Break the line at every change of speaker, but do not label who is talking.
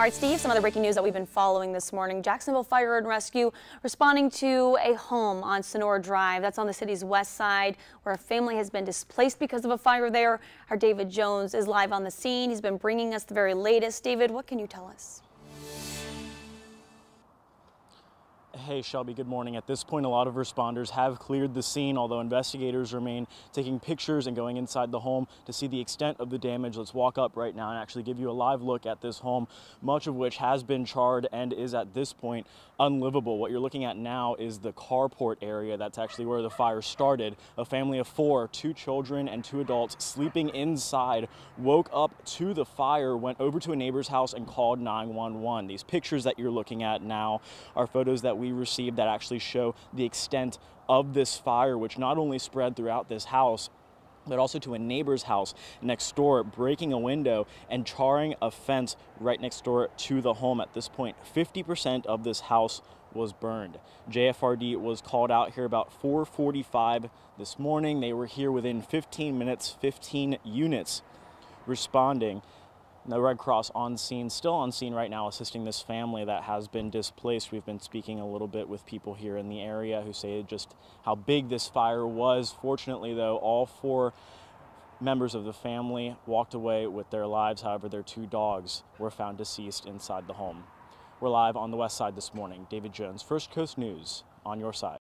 All right, Steve, some other breaking news that we've been following this morning. Jacksonville Fire and Rescue responding to a home on Sonora Drive. That's on the city's west side where a family has been displaced because of a fire there. Our David Jones is live on the scene. He's been bringing us the very latest. David, what can you tell us?
Hey, Shelby, good morning. At this point, a lot of responders have cleared the scene, although investigators remain taking pictures and going inside the home to see the extent of the damage. Let's walk up right now and actually give you a live look at this home, much of which has been charred and is at this point unlivable. What you're looking at now is the carport area. That's actually where the fire started. A family of four, two children and two adults sleeping inside, woke up to the fire, went over to a neighbor's house and called 911. These pictures that you're looking at now are photos that we received that actually show the extent of this fire, which not only spread throughout this house, but also to a neighbor's house next door, breaking a window and charring a fence right next door to the home. At this point, 50% of this house was burned. JFRD was called out here about 4:45 this morning. They were here within 15 minutes, 15 units responding. The Red Cross on scene, still on scene right now, assisting this family that has been displaced. We've been speaking a little bit with people here in the area who say just how big this fire was. Fortunately, though, all four members of the family walked away with their lives. However, their two dogs were found deceased inside the home. We're live on the west side this morning. David Jones, First Coast News, on your side.